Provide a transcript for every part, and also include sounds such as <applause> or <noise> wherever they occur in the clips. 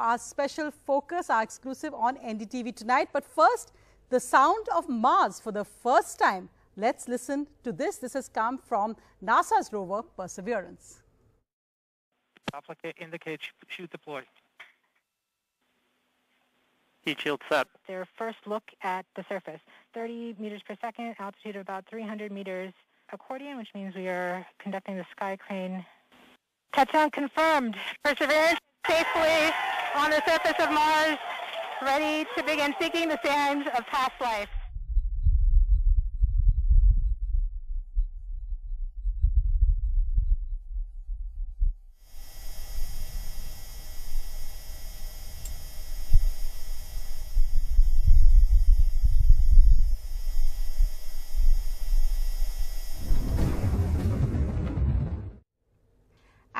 our special focus, our exclusive on NDTV tonight. But first, the sound of Mars for the first time. Let's listen to this. This has come from NASA's rover Perseverance. Applicate indicate chute deployed. Heat shield set. Their first look at the surface. 30 meters per second, altitude of about 300 meters. Accordion, which means we are conducting the sky crane. Touchdown confirmed. Perseverance safely on the surface of Mars, ready to begin seeking the sands of past life.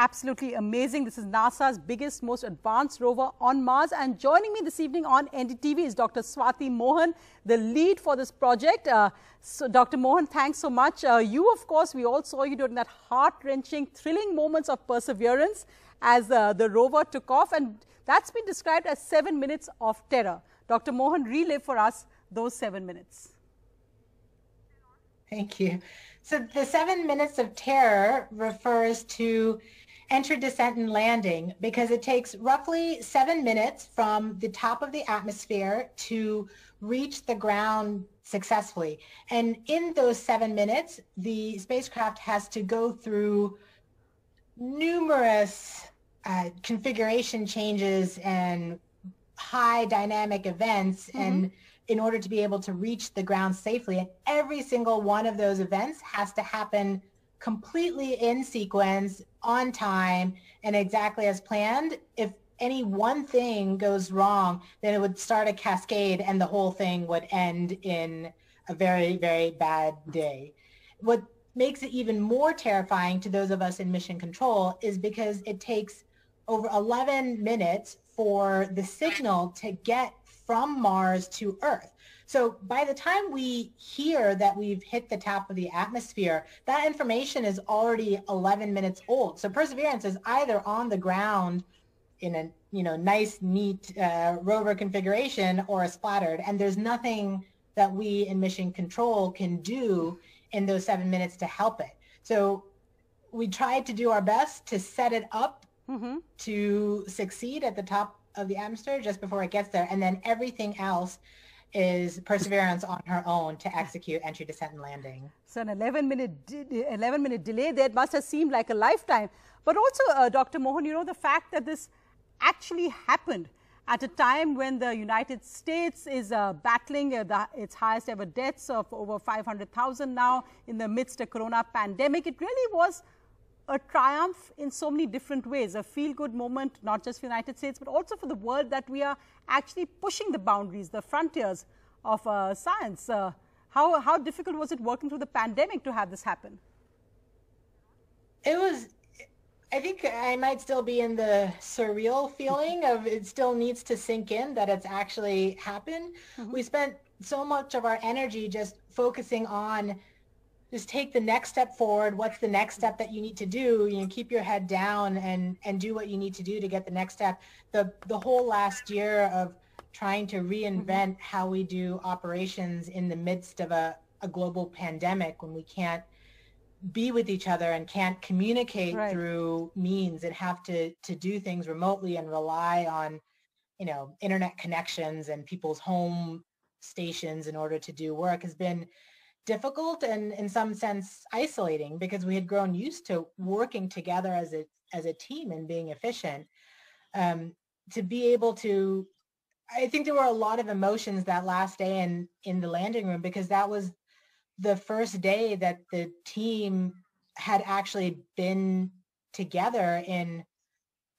Absolutely amazing. This is NASA's biggest, most advanced rover on Mars. And joining me this evening on NDTV is Dr. Swati Mohan, the lead for this project. Uh, so, Dr. Mohan, thanks so much. Uh, you, of course, we all saw you during that heart-wrenching, thrilling moments of perseverance as uh, the rover took off. And that's been described as seven minutes of terror. Dr. Mohan, relive for us those seven minutes. Thank you. So the seven minutes of terror refers to entry, descent, and landing because it takes roughly seven minutes from the top of the atmosphere to reach the ground successfully. And in those seven minutes, the spacecraft has to go through numerous uh, configuration changes and high dynamic events mm-hmm. and in order to be able to reach the ground safely. And every single one of those events has to happen completely in sequence, on time, and exactly as planned. If any one thing goes wrong, then it would start a cascade and the whole thing would end in a very, very bad day. What makes it even more terrifying to those of us in mission control is because it takes over 11 minutes for the signal to get from Mars to Earth. So by the time we hear that we've hit the top of the atmosphere, that information is already 11 minutes old. So Perseverance is either on the ground in a you know nice, neat uh, rover configuration or splattered, and there's nothing that we in mission control can do in those seven minutes to help it. So we tried to do our best to set it up mm-hmm. to succeed at the top of the atmosphere just before it gets there, and then everything else is Perseverance on her own to <laughs> execute entry, descent, and landing. So an 11 minute, 11 minute delay there must have seemed like a lifetime. But also, uh, Dr. Mohan, you know, the fact that this actually happened at a time when the United States is uh, battling uh, the, its highest ever deaths of over 500,000 now in the midst of corona pandemic, it really was a triumph in so many different ways, a feel-good moment, not just for the United States, but also for the world that we are actually pushing the boundaries, the frontiers of uh, science. Uh, how, how difficult was it working through the pandemic to have this happen? It was, I think I might still be in the surreal feeling of it still needs to sink in that it's actually happened. Mm -hmm. We spent so much of our energy just focusing on just take the next step forward. What's the next step that you need to do? You know, keep your head down and and do what you need to do to get the next step. The the whole last year of trying to reinvent mm-hmm. how we do operations in the midst of a, a global pandemic when we can't be with each other and can't communicate right. through means and have to to do things remotely and rely on you know internet connections and people's home stations in order to do work has been difficult and in some sense isolating because we had grown used to working together as a as a team and being efficient. Um, to be able to, I think there were a lot of emotions that last day in in the landing room because that was the first day that the team had actually been together in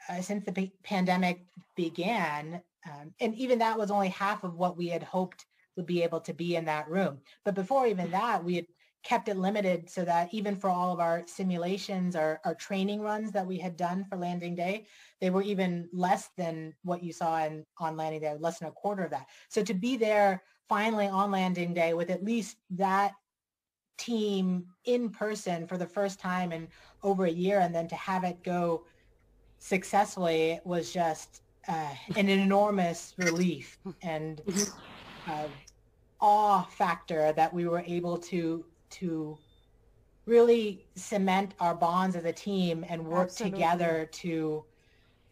uh, since the pandemic began. Um, and even that was only half of what we had hoped would be able to be in that room. But before even that, we had kept it limited so that even for all of our simulations, our, our training runs that we had done for landing day, they were even less than what you saw in, on landing day, less than a quarter of that. So to be there finally on landing day with at least that team in person for the first time in over a year and then to have it go successfully was just uh, an enormous relief and uh, awe factor that we were able to to really cement our bonds as a team and work Absolutely. together to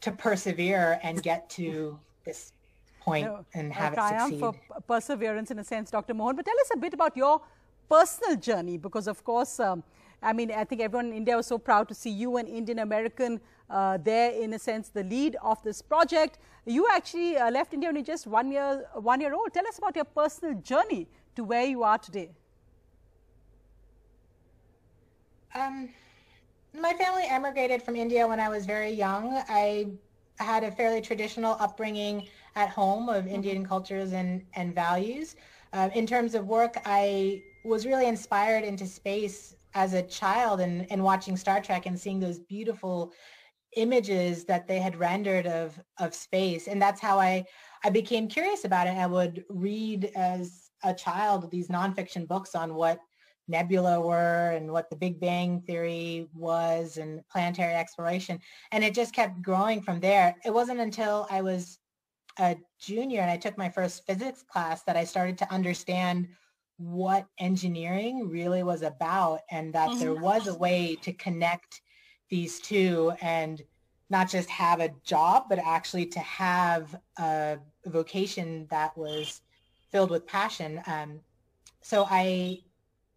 to persevere and get to this point no, and have it succeed. for perseverance in a sense, Dr. Mohan. But tell us a bit about your personal journey, because of course, um, I mean, I think everyone in India was so proud to see you, an Indian American, uh, there in a sense the lead of this project. You actually uh, left India when you just one year one year old. Tell us about your personal journey to where you are today. Um, my family emigrated from India when I was very young. I had a fairly traditional upbringing at home of mm-hmm. Indian cultures and, and values. Uh, in terms of work, I was really inspired into space as a child and, and watching Star Trek and seeing those beautiful images that they had rendered of, of space. And that's how I, I became curious about it. I would read as a child these nonfiction books on what nebula were and what the Big Bang theory was and planetary exploration. And it just kept growing from there. It wasn't until I was a junior and I took my first physics class that I started to understand what engineering really was about and that mm-hmm. there was a way to connect these two and not just have a job, but actually to have a vocation that was filled with passion. Um, so I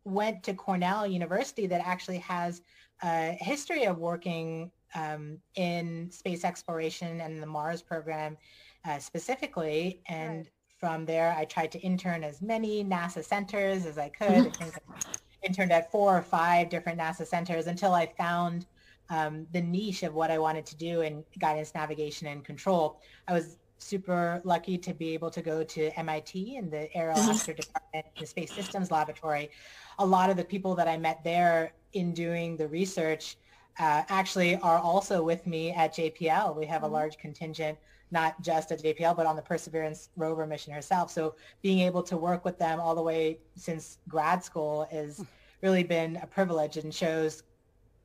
went to Cornell University that actually has a history of working um, in space exploration and the Mars program uh, specifically. And right. from there, I tried to intern as many NASA centers as I could. I think I <laughs> interned at four or five different NASA centers until I found um, the niche of what I wanted to do in guidance, navigation, and control. I was super lucky to be able to go to MIT in the Aero mm-hmm. Department, the Space Systems Laboratory. A lot of the people that I met there in doing the research uh, actually are also with me at JPL. We have mm-hmm. a large contingent, not just at JPL, but on the Perseverance rover mission herself. So being able to work with them all the way since grad school has mm. really been a privilege and shows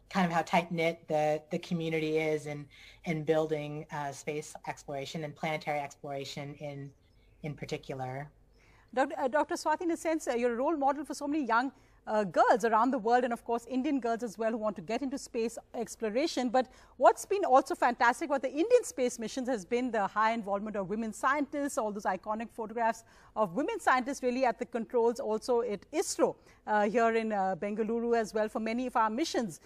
kind of how tight knit the, the community is in, in building uh, space exploration and planetary exploration in, in particular. Dr. Uh. Swati, in a sense, uh, you're a role model for so many young uh, girls around the world and of course Indian girls as well who want to get into space exploration. But what's been also fantastic about the Indian space missions has been the high involvement of women scientists, all those iconic photographs of women scientists really at the controls also at ISRO uh, here in uh, Bengaluru as well for many of our missions.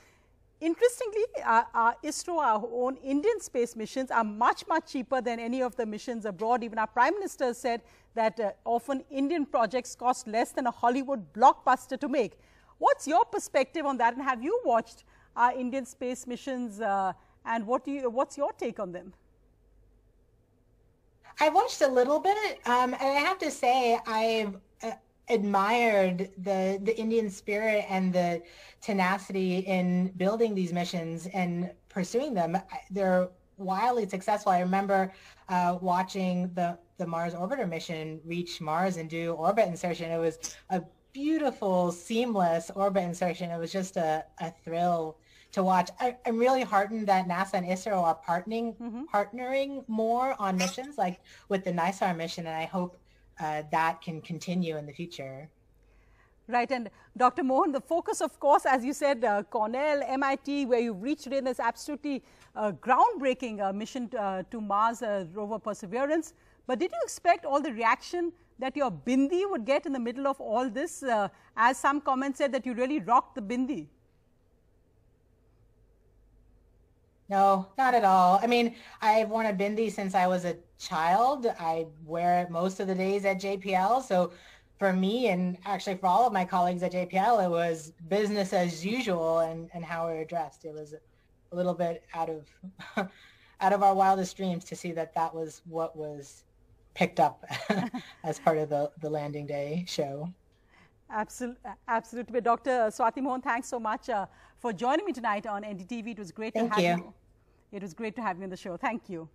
Interestingly, our, our, ISRO, our own Indian space missions are much, much cheaper than any of the missions abroad. Even our Prime Minister said that uh, often Indian projects cost less than a Hollywood blockbuster to make. What's your perspective on that and have you watched our Indian space missions uh, and what do you, what's your take on them? I watched a little bit um, and I have to say I've uh, admired the the Indian spirit and the tenacity in building these missions and pursuing them. They're wildly successful. I remember uh, watching the the Mars orbiter mission reach Mars and do orbit insertion. It was a beautiful, seamless orbit insertion. It was just a, a thrill to watch. I, am really heartened that NASA and ISRO are partnering mm-hmm. partnering more on missions like with the NISAR mission, and I hope uh, that can continue in the future. Right, and Dr. Mohan, the focus, of course, as you said, uh, Cornell, MIT, where you've reached in this absolutely uh, groundbreaking uh, mission uh, to Mars uh, rover Perseverance. But did you expect all the reaction that your bindi would get in the middle of all this? Uh, as some comments said that you really rocked the bindi. No, not at all. I mean, I've worn a bindi since I was a child. I wear it most of the days at JPL. So for me and actually for all of my colleagues at JPL, it was business as usual and, and how we were dressed. It was a little bit out of <laughs> out of our wildest dreams to see that that was what was picked up <laughs> as part of the, the landing day show. Absolutely, absolutely. Dr. Swati Mohan, thanks so much uh, for joining me tonight on NDTV. It was great Thank to have you. you. It was great to have you on the show. Thank you.